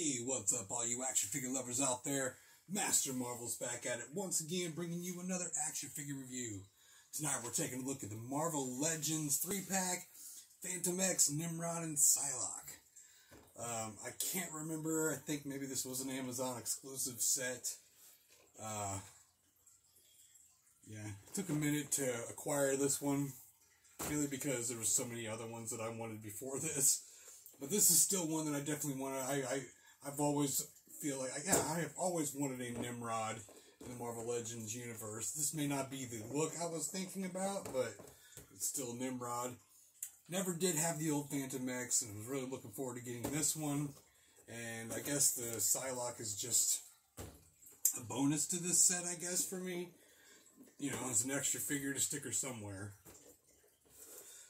Hey, what's up, all you action figure lovers out there? Master Marvel's back at it once again, bringing you another action figure review. Tonight we're taking a look at the Marvel Legends 3 pack Fantomex, Nimrod, and Psylocke. Um, I can't remember, I think maybe this was an Amazon exclusive set. Uh, yeah, it took a minute to acquire this one, mainly because there were so many other ones that I wanted before this. But this is still one that I definitely want to. I, I I've always feel like yeah I have always wanted a Nimrod in the Marvel Legends universe. This may not be the look I was thinking about, but it's still Nimrod. Never did have the old Fantomex, and was really looking forward to getting this one. And I guess the Psylocke is just a bonus to this set, I guess, for me. You know, as an extra figure to stick her somewhere.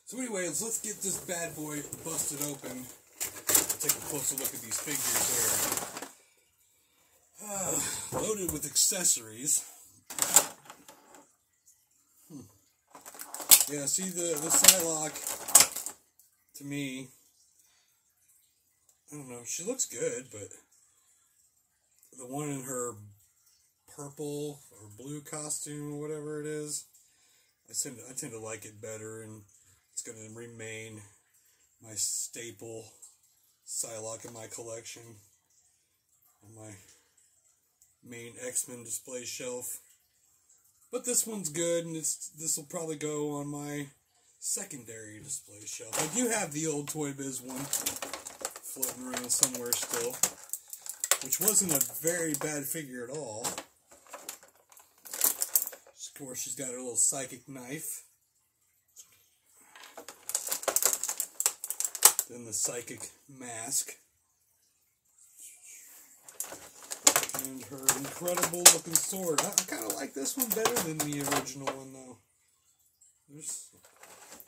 So anyways, let's get this bad boy busted open take a closer look at these figures here. Uh, loaded with accessories. Hmm. Yeah, see the, the Psylocke, to me, I don't know, she looks good, but the one in her purple or blue costume or whatever it is, I tend to, I tend to like it better, and it's going to remain my staple Psylocke in my collection on my main X-Men display shelf. But this one's good, and it's this will probably go on my secondary display shelf. I do have the old Toy Biz one floating around somewhere still, which wasn't a very bad figure at all. Of course, she's got her little psychic knife. Then the psychic mask. And her incredible looking sword. I, I kind of like this one better than the original one, though. There's,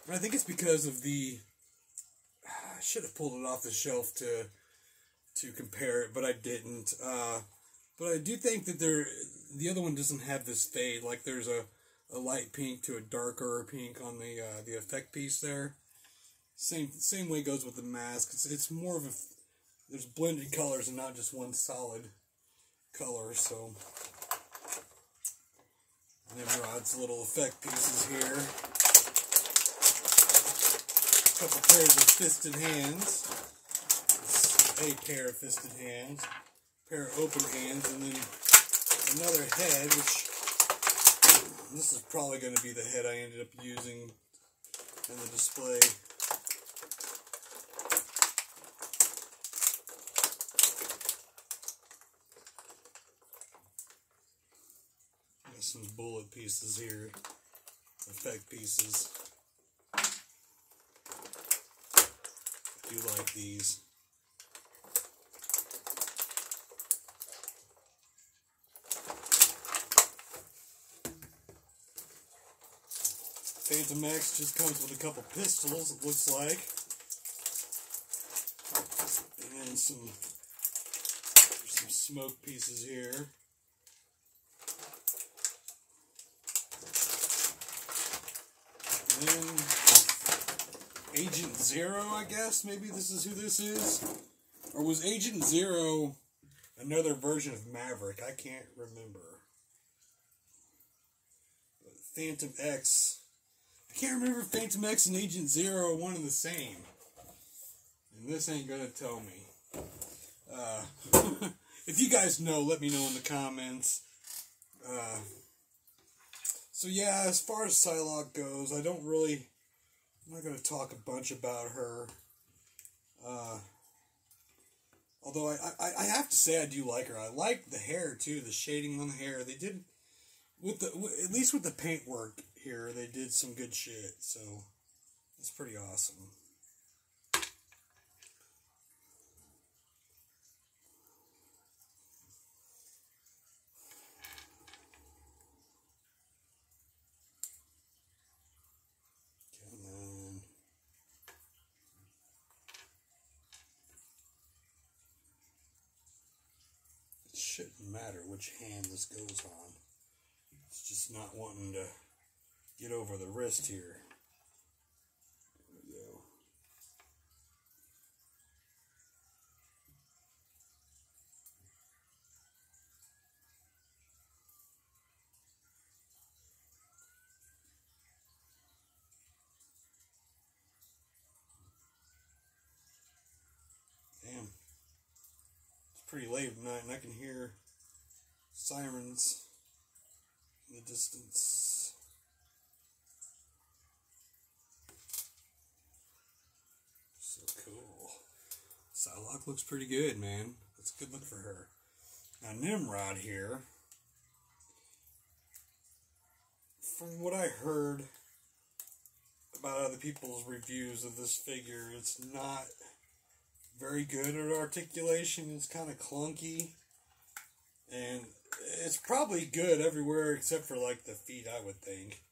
I think it's because of the. I should have pulled it off the shelf to to compare it, but I didn't. Uh, but I do think that there, the other one doesn't have this fade. Like there's a, a light pink to a darker pink on the uh, the effect piece there. Same same way goes with the mask. It's, it's more of a there's blended colors and not just one solid color. So Nimrod's little effect pieces here. A couple pairs of fisted hands. A pair of fisted hands. A pair of open hands, and then another head, which this is probably going to be the head I ended up using in the display. Some bullet pieces here, effect pieces. I do like these. Fantomex just comes with a couple pistols, it looks like. And some, some smoke pieces here. Then Agent Zero, I guess. Maybe this is who this is. Or was Agent Zero another version of Maverick? I can't remember. Fantomex. I can't remember Fantomex and Agent Zero are one and the same. And this ain't gonna tell me. Uh, if you guys know, let me know in the comments. Uh, so yeah, as far as Psylocke goes, I don't really. I'm not going to talk a bunch about her. Uh, although I, I, I have to say I do like her. I like the hair too, the shading on the hair. They did with the at least with the paint work here, they did some good shit. So it's pretty awesome. much hand this goes on. It's just not wanting to get over the wrist here. There we go. Damn. It's pretty late at night, and I can hear sirens in the distance. So cool. Psylocke looks pretty good, man. That's a good look for her. Now Nimrod here. From what I heard about other people's reviews of this figure, it's not very good at articulation. It's kind of clunky. And it's probably good everywhere except for like the feet, I would think.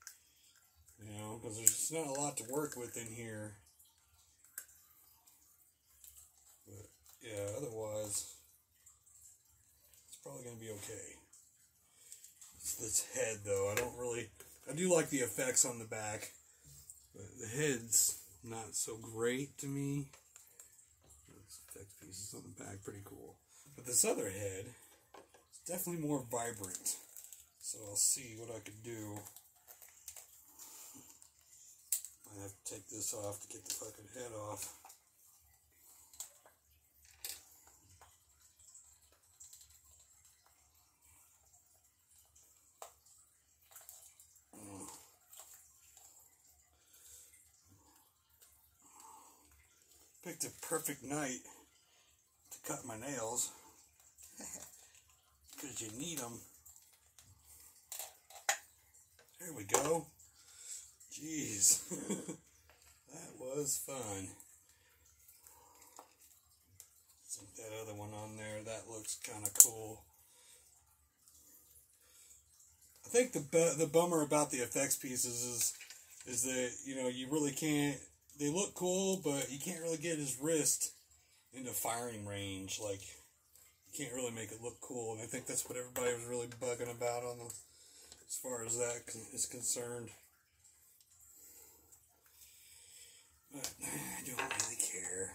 You know, because there's just not a lot to work with in here. But yeah, otherwise, it's probably going to be okay. It's this head, though. I don't really. I do like the effects on the back, but the head's not so great to me. Those effects pieces on the back, pretty cool. But this other head definitely more vibrant. So I'll see what I can do. I have to take this off to get the fucking head off. Picked a perfect night to cut my nails because you need them. There we go. Jeez, that was fun. That other one on there. That looks kind of cool. I think the the bummer about the effects pieces is is that you know you really can't. They look cool, but you can't really get his wrist into firing range. Like can't really make it look cool, and I think that's what everybody was really bugging about on the as far as that is concerned. But I don't really care.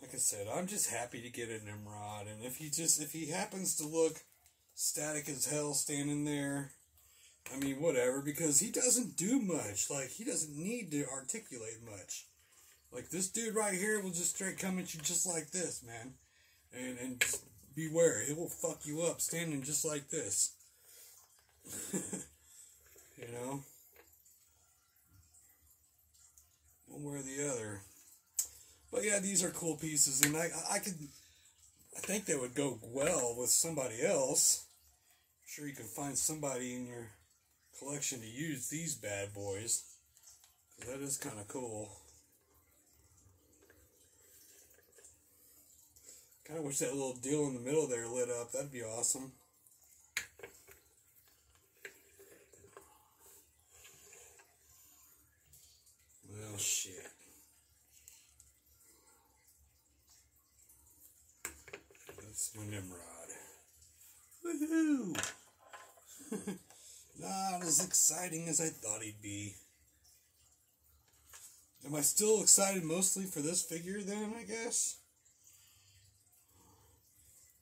Like I said, I'm just happy to get a Nimrod, and if he just if he happens to look static as hell standing there, I mean whatever, because he doesn't do much. Like he doesn't need to articulate much. Like this dude right here will just straight come at you just like this, man, and and beware, it will fuck you up standing just like this. you know one way or the other. But yeah, these are cool pieces, and I I could I think they would go well with somebody else. I'm sure you can find somebody in your collection to use these bad boys. That is kind of cool. Kind of wish that little deal in the middle there lit up. That'd be awesome. Well, shit. That's my Nimrod. Woohoo! Not as exciting as I thought he'd be. Am I still excited mostly for this figure then, I guess?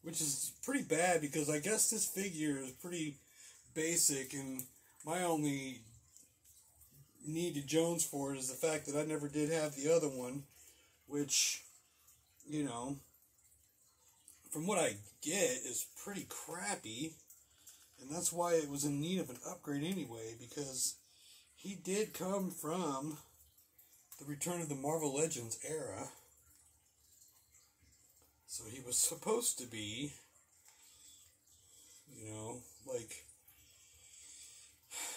Which is pretty bad because I guess this figure is pretty basic and my only need to Jones for it is the fact that I never did have the other one, which, you know, from what I get is pretty crappy, and that's why it was in need of an upgrade anyway, because he did come from the Return of the Marvel Legends era. So he was supposed to be, you know, like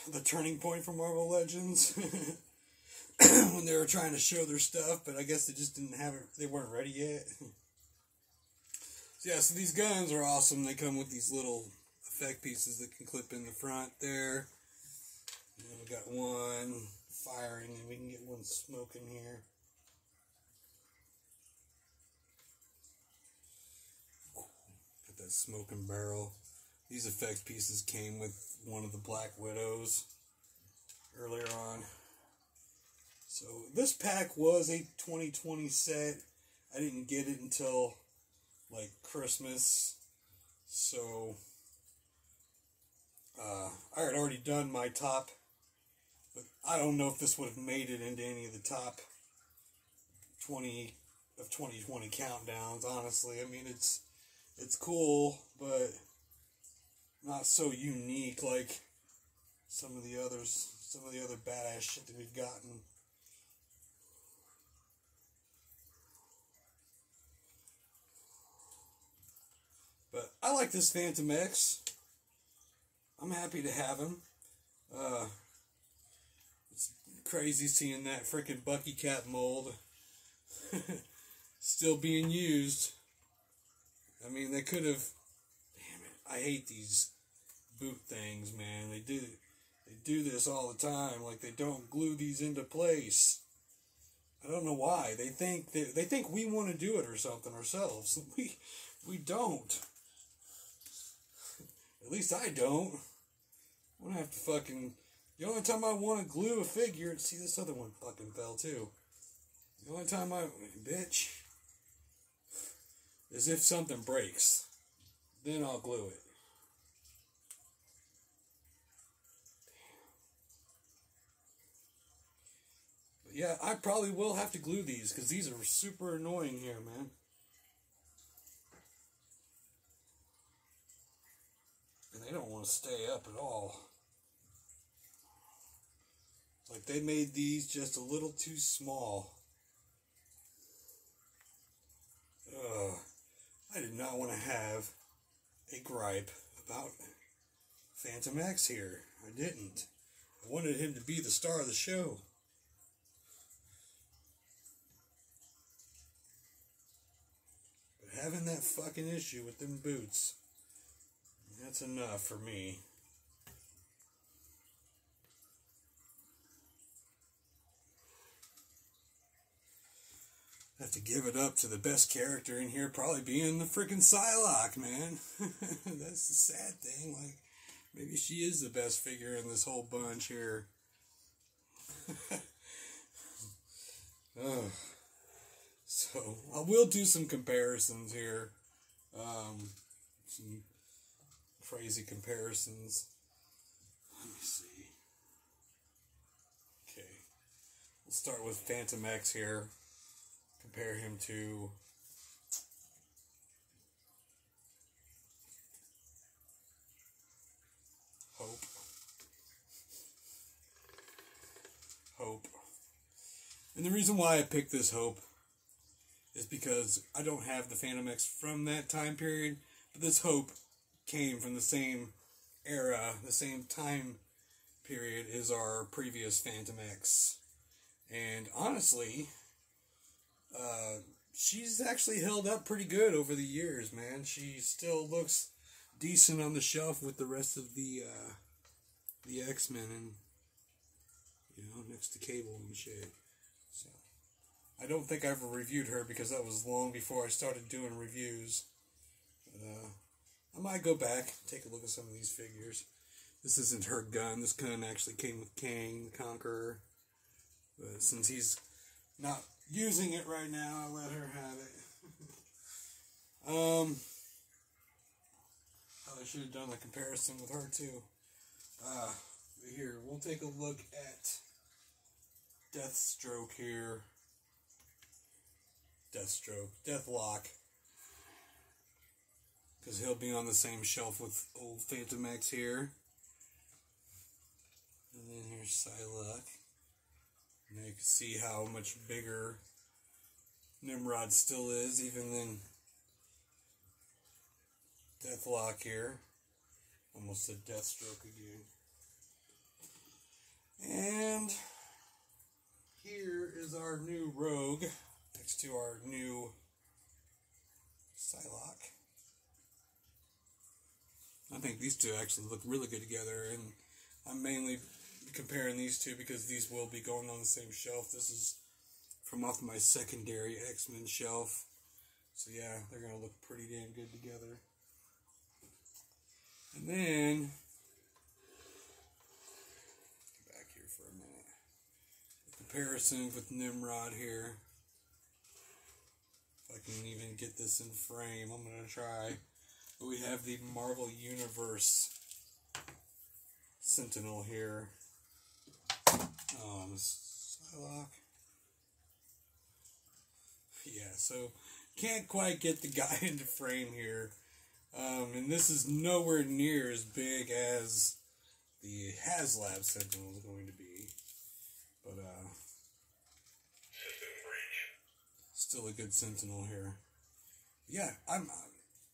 the turning point for Marvel Legends when they were trying to show their stuff, but I guess they just didn't have it. They weren't ready yet. so yeah, so these guns are awesome. They come with these little effect pieces that can clip in the front there. And then we got one firing, and we can get one smoking here. Smoking barrel. These effects pieces came with one of the Black Widows earlier on. So this pack was a 2020 set. I didn't get it until like Christmas. So uh, I had already done my top, but I don't know if this would have made it into any of the top 20 of 2020 countdowns. Honestly, I mean it's it's cool, but not so unique like some of the others, some of the other badass shit that we've gotten. But I like this Fantomex. I'm happy to have him. Uh, it's crazy seeing that freaking Bucky Cap mold still being used. I mean, they could have. Damn it! I hate these boot things, man. They do they do this all the time. Like they don't glue these into place. I don't know why. They think they, they think we want to do it or something ourselves. We we don't. At least I don't. I don't have to fucking. The only time I want to glue a figure, see this other one fucking fell too. The only time I, bitch, is if something breaks. Then I'll glue it. But yeah, I probably will have to glue these because these are super annoying here, man. And they don't want to stay up at all. Like they made these just a little too small. Ugh. I did not want to have a gripe about Fantomex here. I didn't. I wanted him to be the star of the show. But having that fucking issue with them boots, that's enough for me. Have to give it up to the best character in here, probably being the freaking Psylocke, man. That's the sad thing. Like, maybe she is the best figure in this whole bunch here. oh. So, I will do some comparisons here. Um, some crazy comparisons. Let me see. Okay. We'll start with Fantomex here compare him to Hope. Hope. And the reason why I picked this Hope is because I don't have the Fantomex from that time period, but this Hope came from the same era, the same time period as our previous Phantom X. And honestly, uh, she's actually held up pretty good over the years, man. She still looks decent on the shelf with the rest of the uh, the X Men and you know next to Cable and shit. So I don't think I ever reviewed her because that was long before I started doing reviews. But uh, I might go back take a look at some of these figures. This isn't her gun. This gun actually came with Kang the Conqueror. But since he's not using it right now. I let her have it. um, I should have done a comparison with her too. Uh, here we'll take a look at Deathstroke here. Deathstroke, Deathlok, because he'll be on the same shelf with old Fantomex here. And then here's Psylocke. Now you can see how much bigger Nimrod still is, even than Deathlok here. Almost a Deathstroke again. And here is our new Rogue next to our new Psylocke. I think these two actually look really good together, and I'm mainly comparing these two because these will be going on the same shelf. This is from off my secondary X Men shelf. So yeah, they're gonna look pretty damn good together. And then back here for a minute. Comparison with Nimrod here. If I can even get this in frame, I'm gonna try. But we have the Marvel Universe Sentinel here. Um, Psylocke. yeah, so can't quite get the guy into frame here. Um, and this is nowhere near as big as the HasLab Sentinel is going to be. But, uh, still a good Sentinel here. Yeah, I'm,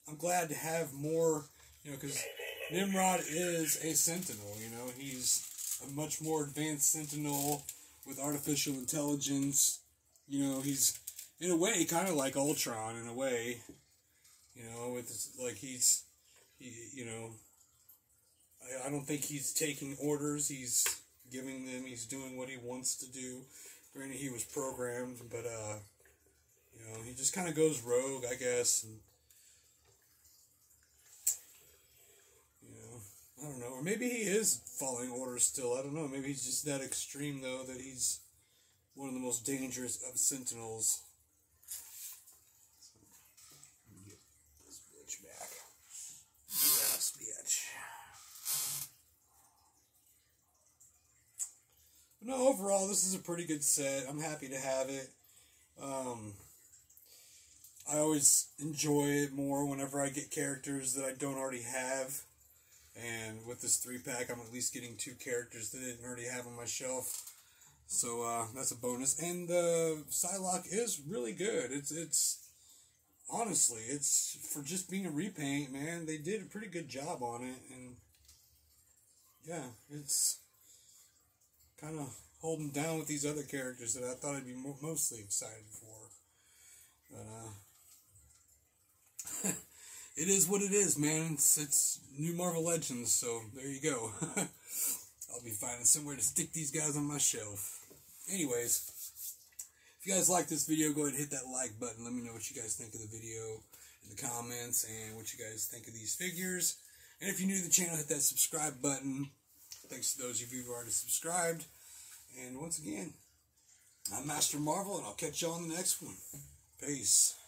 I'm glad to have more, you know, because Nimrod is a Sentinel, you know, he's a much more advanced Sentinel with artificial intelligence. You know, he's in a way kind of like Ultron in a way. You know, with like he's, he, you know, I, I don't think he's taking orders. He's giving them. He's doing what he wants to do. Granted, he was programmed, but uh, you know, he just kind of goes rogue, I guess. And, you know, I don't know, or maybe he is following orders still. I don't know. Maybe he's just that extreme though that he's one of the most dangerous of Sentinels. Get this bitch back. Yes, bitch. But no, overall, this is a pretty good set. I'm happy to have it. Um, I always enjoy it more whenever I get characters that I don't already have. And with this three pack, I'm at least getting two characters that I didn't already have on my shelf. So uh, that's a bonus. And the Psylocke is really good. It's it's honestly, it's for just being a repaint, man. They did a pretty good job on it, and yeah, it's kind of holding down with these other characters that I thought I'd be mo- mostly excited for. But uh, it is what it is, man. It's it's new Marvel Legends, so there you go. I'll be finding somewhere to stick these guys on my shelf. Anyways, if you guys like this video, go ahead and hit that like button. Let me know what you guys think of the video in the comments and what you guys think of these figures. And if you're new to the channel, hit that subscribe button. Thanks to those of you who already subscribed. And once again, I'm Master Marvel, and I'll catch you on the next one. Peace.